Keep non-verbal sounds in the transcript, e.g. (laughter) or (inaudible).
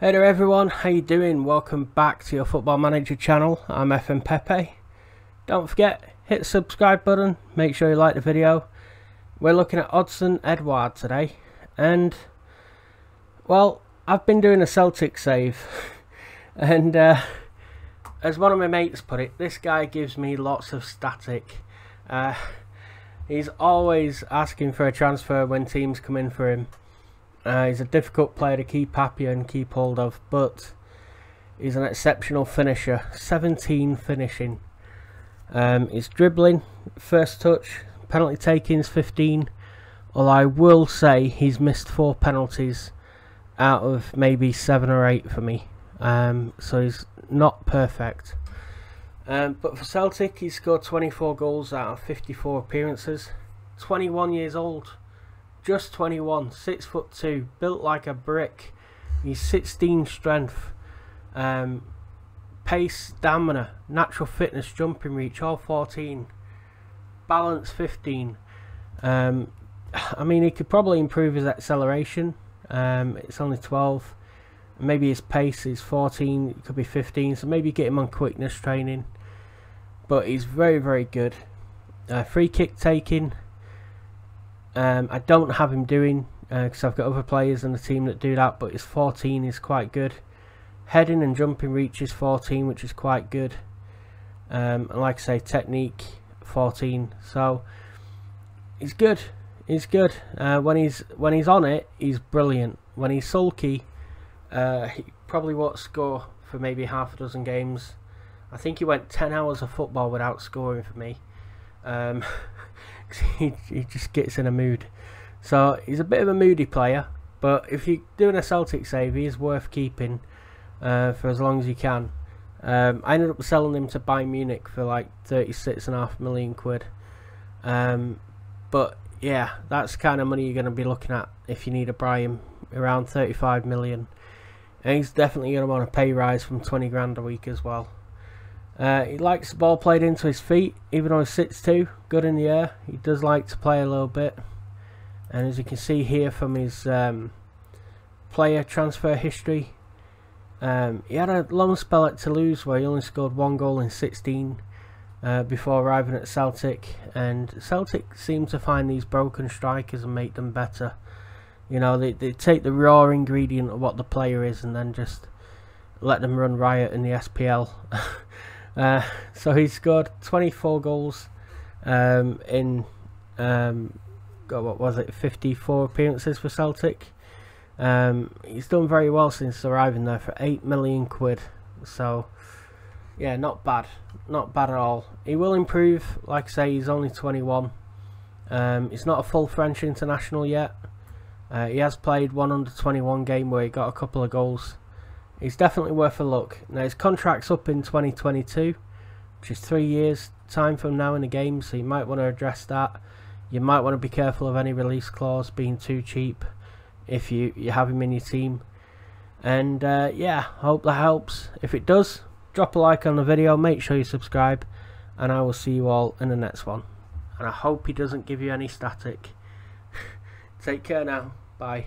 Hey there everyone, how you doing? Welcome back to your Football Manager channel. I'm FM Pepe. Don't forget, hit the subscribe button, make sure you like the video. We're looking at Odsonne Edouard today, and well, I've been doing a Celtic save, (laughs) and uh, as one of my mates put it, this guy gives me lots of static. Uh, he's always asking for a transfer when teams come in for him uh, he's a difficult player to keep happy and keep hold of, but he's an exceptional finisher. 17 finishing. Um, his dribbling, first touch, penalty takings 15. Although I will say he's missed four penalties out of maybe seven or eight for me. Um, so he's not perfect. Um, but for Celtic, he scored 24 goals out of 54 appearances. 21 years old just 21, 6 foot 2, built like a brick. He's 16 strength, um, pace, stamina, natural fitness, jumping reach, all 14, balance 15. Um, (sighs) I mean, he could probably improve his acceleration. Um, it's only 12. Maybe his pace is 14, it could be 15, so maybe get him on quickness training. But he's very, very good. Uh, free kick taking, um, I don't have him doing because uh, I've got other players in the team that do that, but his 14 is quite good. Heading and jumping reach is 14, which is quite good. Um, and like I say, technique 14. So he's good. He's good. Uh, when he's when he's on it, he's brilliant. When he's sulky, uh, he probably won't score for maybe half a dozen games. I think he went 10 hours of football without scoring for me. Um, (laughs) (laughs) he, he just gets in a mood. So he's a bit of a moody player, but if you're doing a Celtic save, he is worth keeping uh, for as long as you can. Um, I ended up selling him to Bayern Munich for like 36.5 million quid. Um, but yeah, that's kind of money you're going to be looking at if you need a Brian around 35 million. And he's definitely going to want a pay rise from 20 grand a week as well. Uh, he likes the ball played into his feet, even though he sits too good in the air. He does like to play a little bit. And as you can see here from his um, player transfer history, um, he had a long spell at Toulouse where he only scored one goal in 16 uh, before arriving at Celtic. And Celtic seem to find these broken strikers and make them better. You know, they, they take the raw ingredient of what the player is and then just let them run riot in the SPL. (laughs) Uh, so he scored 24 goals um, in um, what was it 54 appearances for Celtic. Um, he's done very well since arriving there for 8 million quid. So yeah, not bad, not bad at all. He will improve. Like I say, he's only 21. Um, he's not a full French international yet. Uh, he has played one under 21 game where he got a couple of goals he's definitely worth a look. Now his contract's up in 2022, which is three years time from now in the game, so you might want to address that. You might want to be careful of any release clause being too cheap if you, you have him in your team. And uh, yeah, hope that helps. If it does, drop a like on the video, make sure you subscribe, and I will see you all in the next one. And I hope he doesn't give you any static. (laughs) Take care now. Bye.